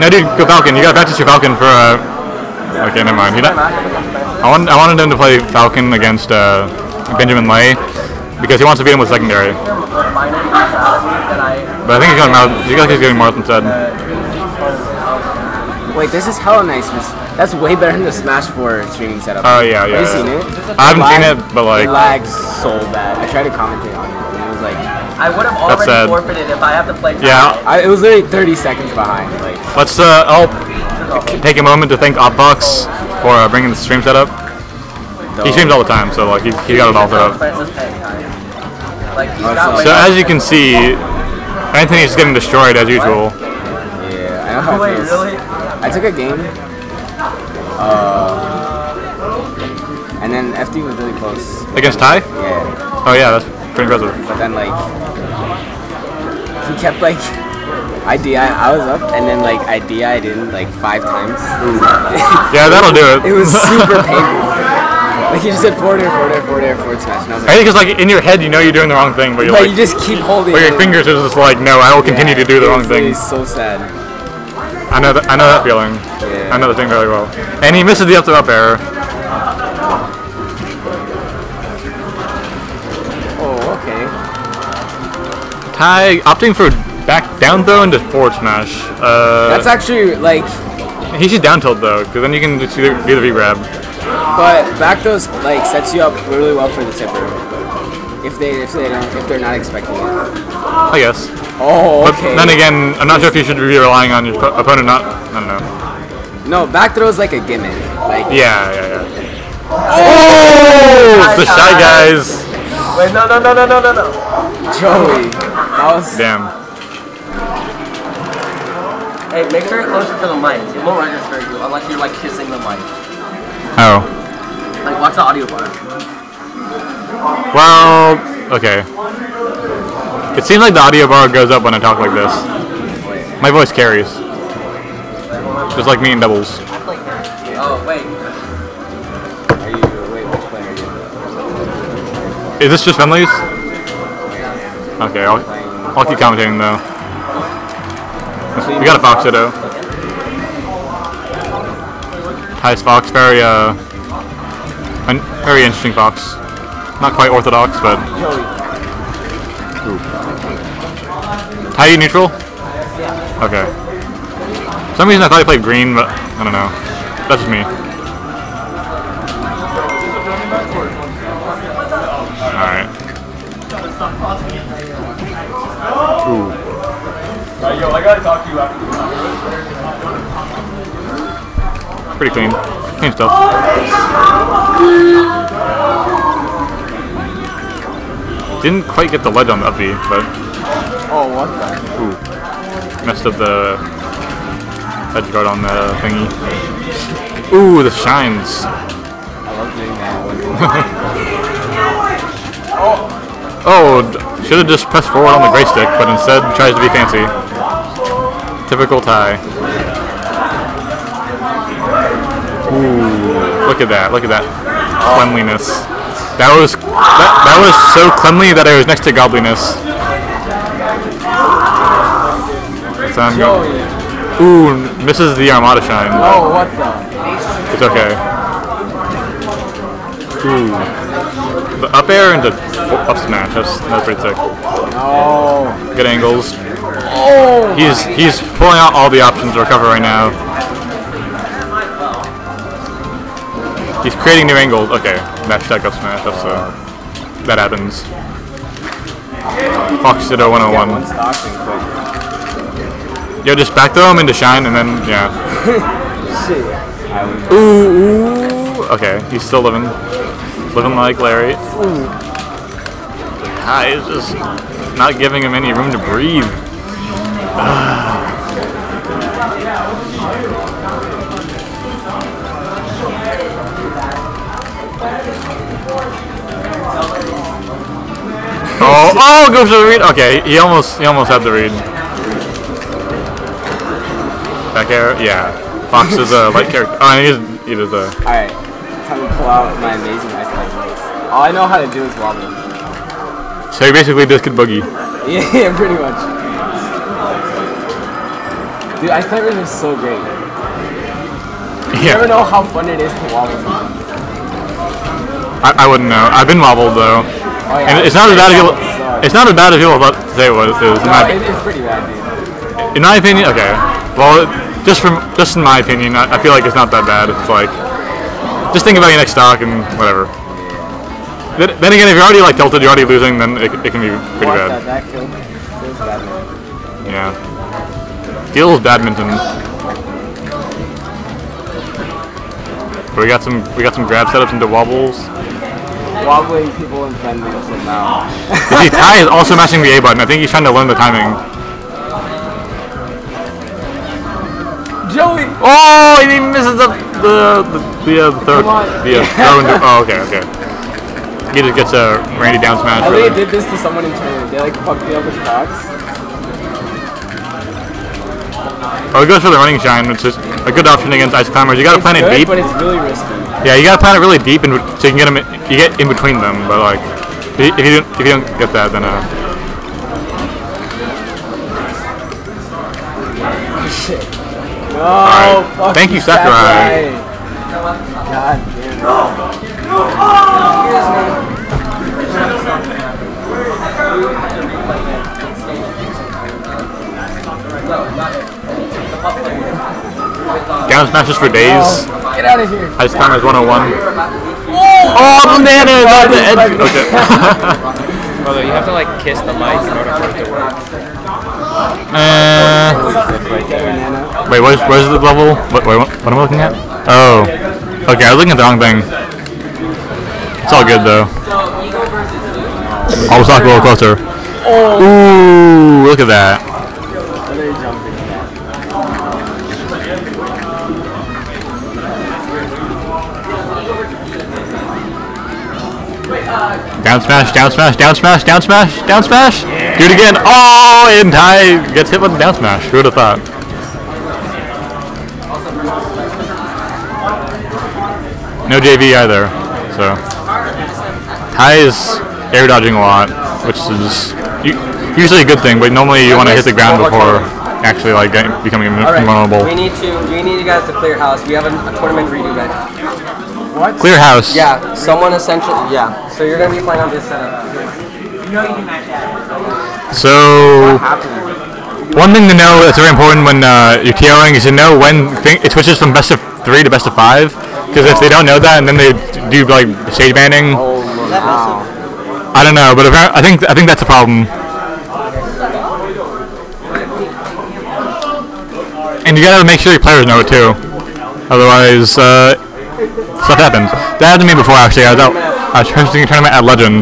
No, dude, go Falcon. You gotta your Falcon for. Uh... Okay, never mind. He not... I want. I wanted him to play Falcon against uh, Benjamin Lay because he wants to beat him with secondary. But I think he's going Marth. You guys he's getting Marth instead. Wait, this is hella nice. That's way better than the Smash 4 streaming setup. Oh yeah, yeah. Have you yeah. seen it? I haven't Lag- seen it, but like, it lags so bad. I tried to commentate on it, I would have That's already sad. forfeited if I have to play. yeah. I, it was literally 30 seconds behind. Like, Let's uh, I'll take a moment to thank Opvox for uh, bringing the stream setup. He streams all the time, so like he, he got it all set up. Francis Pay time. Like he's got so- way So more- as you can see, Anthony's getting destroyed as usual. yeah, I know how Wait, it feels. really? I took a game, uh, and then FD was really close. Against Ty? Yeah, Oh yeah, that's pretty impressive. but then like, he kept like, I DI, I was up, and then like I DI'd in like five times. Mm. Yeah, that'll do it. It was super painful. Like he just said forward air, forward air, forward air, forward smash, and I was like, I think it's like in your head you know you're doing the wrong thing, but you're but like, you just keep holding. but your fingers are just like, no, I will continue Yeah, to do the wrong thing. literally So sad. I know that. I know that feeling. Yeah. I know the thing very well. And he misses the up to up air. Ty opting for back down throw into forward smash. Uh, That's actually like, he should down tilt though, because then you can just do the, do the V grab. but back those like sets you up really well for the tipper. If they if they don't if they're not expecting it. I guess. Oh, But okay. then again, I'm not sure if you should be relying on your opponent. Not. I don't know. no, back throw is like a gimmick. Like Yeah, yeah, yeah. Oh, the shy guys. Wait, no, no, no, no, no, no, no. Joey. Was Damn. Hey, make sure you're closer to the mic. It won't register you unless you're like kissing the mic. Oh. Like watch the audio bar. Well, okay. It seems like the audio bar goes up when I talk like this. My voice carries. Just like me in doubles. Oh wait. Are you wait, which player are you? Is this just Finley's? Okay, I'll, I'll keep commentating though. We got a Fox Ditto. Nice Fox, very uh, an, very interesting Fox. Not quite orthodox, but. You neutral? Okay. For some reason I thought he played green, but I don't know. That's just me. Alright. Ooh. yo, I gotta talk to you after Pretty clean. Clean stuff. Didn't quite get the ledge on the up B, but Oh, what the? ooh. Messed up the edge guard on the thingy. Ooh, the shines. I love doing that. Oh, oh should have just pressed forward on the gray stick, but instead tries to be fancy. Typical Ty. Ooh, look at that! Look at that cleanliness. That was that, that was so cleanly that I was next to godliness. So I'm going. Ooh, misses the Armada shine. Oh, what the? It's okay. Ooh. The up air into up smash. That's that's pretty sick. Oh. Good angles. Oh. He's he's pulling out all the options to recover right now. He's creating new angles. Okay, match tech up smash. That's uh, that happens. Fox Ditto One 101. stock and quit. Yo, just back throw him into shine and then yeah. Shit. Ooh, ooh. Okay, he's still living, living like Larry. Ah, Hi is just not giving him any room to breathe. oh, oh, goes for the read. Okay, he almost, he almost had the read. Back air, yeah. Fox is a light character. Oh, he is, he is a. Alright. Time to pull out my amazing. All I know how to do is wobble. So he basically could boogie. Yeah, pretty much. Dude, I ice climbers are so great. You Yeah. never know how fun it is to wobble. I, I wouldn't know. I've been wobbled though, Oh, yeah. and it's not as bad as. Sucks. It's not as bad as people about to say it was. It was in, No, my, it, it's pretty bad, dude. in my opinion, okay. Well, just from just in my opinion, I, I feel like it's not that bad. It's like just think about your next stock and whatever. Then, then again, if you're already like tilted, you're already losing, then it, it can be pretty bad. the, that killed, Batman. Yeah. Skills badminton. We got some we got some grab setups into wobbles. Wobbling people in friendly so now. You see, Ty is also mashing the A button. I think he's trying to learn the timing. Joey! Oh, he misses the the the, the, uh, third the uh, throw into. Oh, okay, okay. He just gets a Randy down smash. I think I did this to someone in tournament. They like fucked me up with Fox. Oh, he goes for the running shine, which is a good option against ice climbers. You gotta It's plan it deep. but it's really risky. Yeah, you gotta plan it really deep, and so you can get them. You get in between them, but like, if you don't, if you don't get that, then uh, Shit. No, Alright. fuck Thank you, Sakurai. God damn it. Down smashes for days. Get out of here. Ice climbers 101. Oh, banana! That's the edge. Okay. Although you have to like kiss the mic in order for it to work. uh, wait, where's where's the level? What, wait, what, what am I looking at? Oh, okay. I was looking at the wrong thing. It's all good though. I'll talk a little closer. Ooh, look at that. Down smash, down smash, down smash, down smash, down smash. Do it again. Oh, and Ty gets hit with a down smash. Who would have thought? No JV either. So Ty is air dodging a lot, which is usually a good thing. But normally you want to hit the ground before actually like getting, becoming All right. invulnerable. We need to. We need you guys to clear house. We have a, a tournament redo. What? Clear house. Yeah. Someone essentially. Yeah. So you're gonna be playing on this setup. So one thing to know that's very important when uh, you're TOing is to know when thing, it switches from best of three to best of five. Because if they don't know that and then they do like stage banning, Oh, wow. I don't know. But appar- I think I think that's a problem. And you gotta make sure your players know it too. Otherwise, uh, stuff happens. That happened to me before actually. I was out. I was hosting a tournament at Legend.